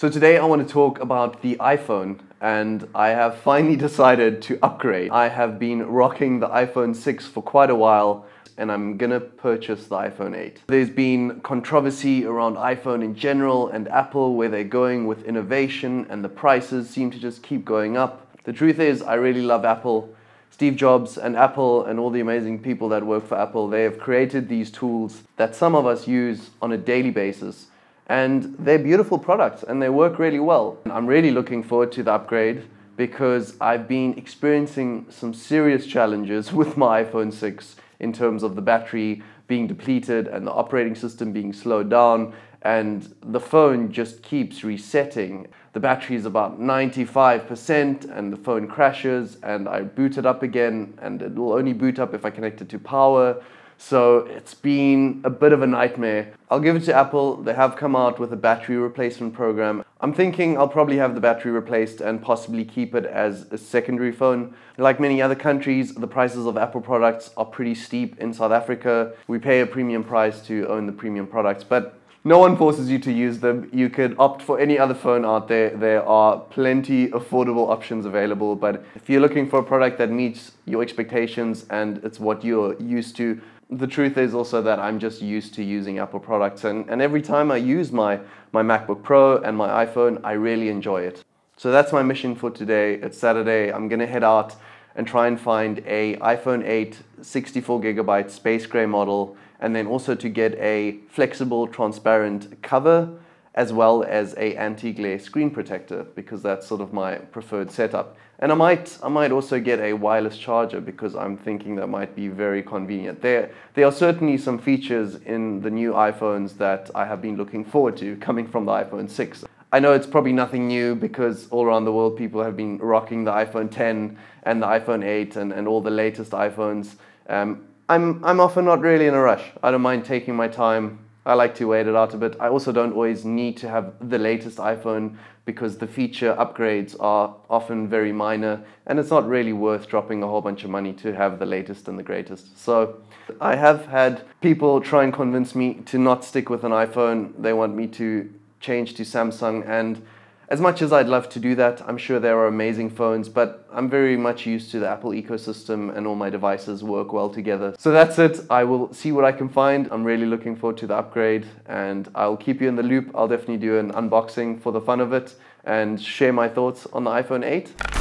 So today I want to talk about the iPhone and I have finally decided to upgrade. I have been rocking the iPhone 6 for quite a while and I'm gonna purchase the iPhone 8. There's been controversy around iPhone in general and Apple where they're going with innovation and the prices seem to just keep going up. The truth is I really love Apple. Steve Jobs and Apple and all the amazing people that work for Apple, they have created these tools that some of us use on a daily basis and they're beautiful products and they work really well. I'm really looking forward to the upgrade because I've been experiencing some serious challenges with my iPhone 6 in terms of the battery being depleted and the operating system being slowed down and the phone just keeps resetting. The battery is about 95% and the phone crashes and I boot it up again and it will only boot up if I connect it to power. So it's been a bit of a nightmare. I'll give it to Apple. They have come out with a battery replacement program. I'm thinking I'll probably have the battery replaced and possibly keep it as a secondary phone. Like many other countries, the prices of Apple products are pretty steep in South Africa. We pay a premium price to own the premium products, but no one forces you to use them. You could opt for any other phone out there. There are plenty affordable options available, but if you're looking for a product that meets your expectations and it's what you're used to, the truth is also that I'm just used to using Apple products and, and every time I use my, my MacBook Pro and my iPhone, I really enjoy it. So that's my mission for today. It's Saturday. I'm gonna head out and try and find a iPhone 8 64 gigabyte space gray model and then also to get a flexible transparent cover as well as a anti-glare screen protector because that's sort of my preferred setup. And I might, I might also get a wireless charger because I'm thinking that might be very convenient. There, there are certainly some features in the new iPhones that I have been looking forward to coming from the iPhone 6. I know it's probably nothing new because all around the world people have been rocking the iPhone 10 and the iPhone 8 and, and all the latest iPhones. Um, I'm, I'm often not really in a rush. I don't mind taking my time I like to wait it out a bit. I also don't always need to have the latest iPhone because the feature upgrades are often very minor and it's not really worth dropping a whole bunch of money to have the latest and the greatest. So I have had people try and convince me to not stick with an iPhone. They want me to change to Samsung and as much as I'd love to do that, I'm sure there are amazing phones, but I'm very much used to the Apple ecosystem and all my devices work well together. So that's it. I will see what I can find. I'm really looking forward to the upgrade and I'll keep you in the loop. I'll definitely do an unboxing for the fun of it and share my thoughts on the iPhone 8.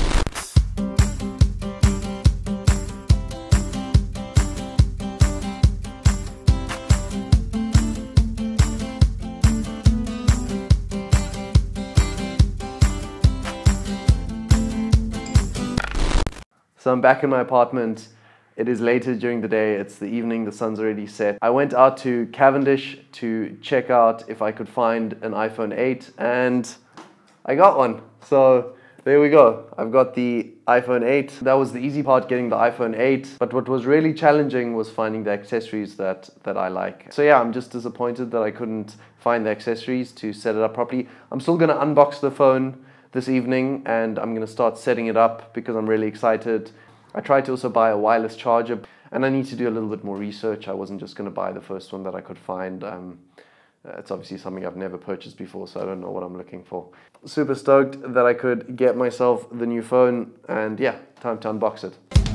So I'm back in my apartment. It is later during the day, it's the evening, the sun's already set. I went out to Cavendish to check out if I could find an iPhone 8 and I got one. So there we go. I've got the iPhone 8. That was the easy part, getting the iPhone 8. But what was really challenging was finding the accessories that, that I like. So yeah, I'm just disappointed that I couldn't find the accessories to set it up properly. I'm still gonna unbox the phone this evening and I'm gonna start setting it up because I'm really excited. I tried to also buy a wireless charger and I need to do a little bit more research. I wasn't just gonna buy the first one that I could find. Um, it's obviously something I've never purchased before, so I don't know what I'm looking for. Super stoked that I could get myself the new phone and yeah, time to unbox it.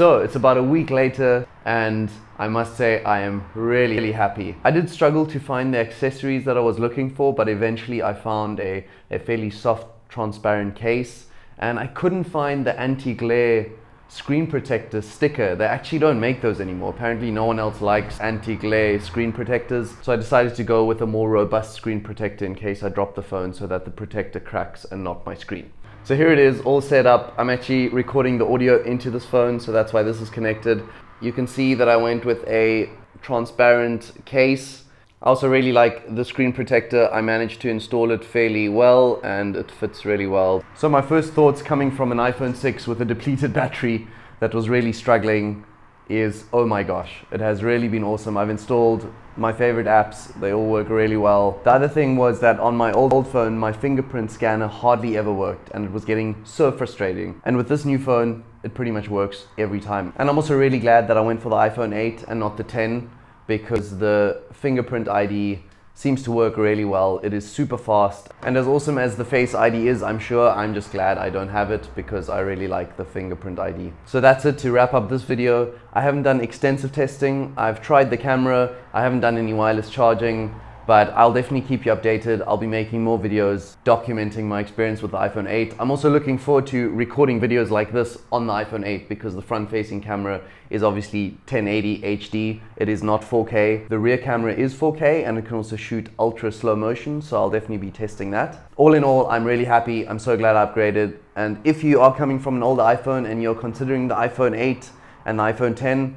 So it's about a week later and I must say I am really, really happy. I did struggle to find the accessories that I was looking for, but eventually I found a, a fairly soft transparent case and I couldn't find the anti-glare screen protector sticker. They actually don't make those anymore. Apparently no one else likes anti-glare screen protectors. So I decided to go with a more robust screen protector in case I drop the phone so that the protector cracks and not my screen. So here it is all set up. I'm actually recording the audio into this phone, so that's why this is connected. You can see that I went with a transparent case. I also really like the screen protector. I managed to install it fairly well and it fits really well. So my first thoughts coming from an iPhone 6 with a depleted battery that was really struggling is, oh my gosh, it has really been awesome. I've installed my favorite apps, they all work really well. The other thing was that on my old, old phone, my fingerprint scanner hardly ever worked and it was getting so frustrating. And with this new phone, it pretty much works every time. And I'm also really glad that I went for the iPhone 8 and not the 10 because the fingerprint ID seems to work really well. It is super fast. And as awesome as the Face ID is, I'm sure I'm just glad I don't have it because I really like the fingerprint ID. So that's it to wrap up this video. I haven't done extensive testing. I've tried the camera. I haven't done any wireless charging but I'll definitely keep you updated. I'll be making more videos documenting my experience with the iPhone 8. I'm also looking forward to recording videos like this on the iPhone 8 because the front facing camera is obviously 1080 HD. It is not 4K. The rear camera is 4K and it can also shoot ultra slow motion, so I'll definitely be testing that. All in all, I'm really happy. I'm so glad I upgraded. And if you are coming from an older iPhone and you're considering the iPhone 8 and the iPhone 10,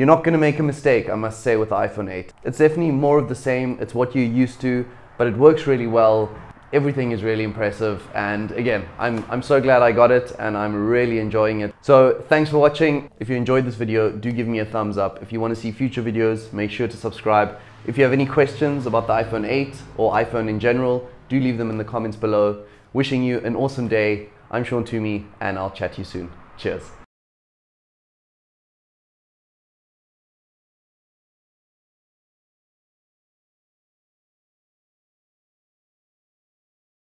you're not going to make a mistake, I must say, with iPhone 8. It's definitely more of the same. It's what you're used to, but it works really well. Everything is really impressive. And again, I'm, I'm so glad I got it and I'm really enjoying it. So thanks for watching. If you enjoyed this video, do give me a thumbs up. If you want to see future videos, make sure to subscribe. If you have any questions about the iPhone 8 or iPhone in general, do leave them in the comments below. Wishing you an awesome day. I'm Sean Twomey and I'll chat to you soon. Cheers.